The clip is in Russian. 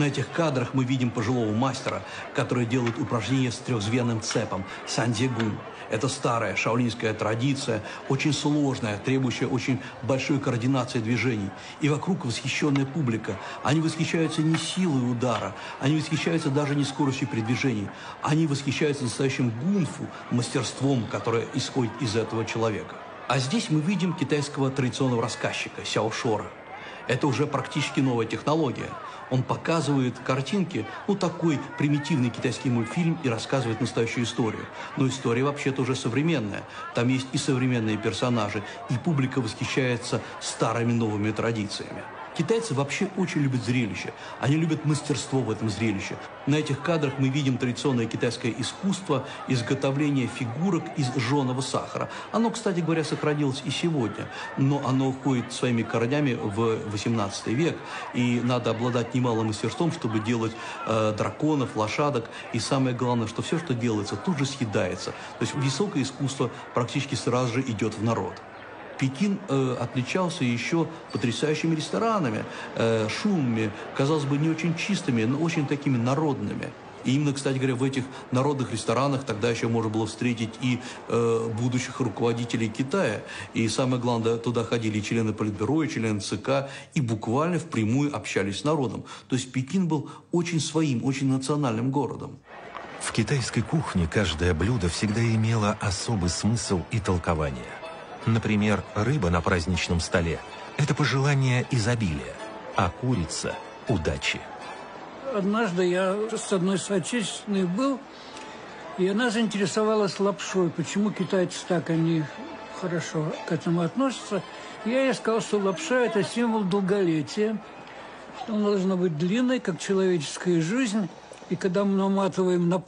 На этих кадрах мы видим пожилого мастера, который делает упражнения с трехзвенным цепом – сандзегун. Это старая шаолинская традиция, очень сложная, требующая очень большой координации движений. И вокруг восхищенная публика. Они восхищаются не силой удара, они восхищаются даже не скоростью передвижений. Они восхищаются настоящим гунфу, мастерством, которое исходит из этого человека. А здесь мы видим китайского традиционного рассказчика Сяо Шора – это уже практически новая технология. Он показывает картинки, ну такой примитивный китайский мультфильм и рассказывает настоящую историю. Но история вообще-то уже современная. Там есть и современные персонажи, и публика восхищается старыми новыми традициями. Китайцы вообще очень любят зрелище. Они любят мастерство в этом зрелище. На этих кадрах мы видим традиционное китайское искусство изготовления фигурок из жженого сахара. Оно, кстати говоря, сохранилось и сегодня, но оно уходит своими корнями в 18 век, и надо обладать немалым мастерством, чтобы делать э, драконов, лошадок, и самое главное, что все, что делается, тут же съедается. То есть высокое искусство практически сразу же идет в народ. Пекин э, отличался еще потрясающими ресторанами, э, шумными, казалось бы, не очень чистыми, но очень такими народными. И именно, кстати говоря, в этих народных ресторанах тогда еще можно было встретить и э, будущих руководителей Китая. И самое главное, туда ходили и члены Политбюро, и члены ЦК, и буквально впрямую общались с народом. То есть Пекин был очень своим, очень национальным городом. В китайской кухне каждое блюдо всегда имело особый смысл и толкование. Например, рыба на праздничном столе – это пожелание изобилия, а курица – удачи. Однажды я с одной соотечественной был, и она заинтересовалась лапшой. Почему китайцы так они хорошо к этому относятся? Я ей сказал, что лапша – это символ долголетия. Она должна быть длинной, как человеческая жизнь. И когда мы наматываем на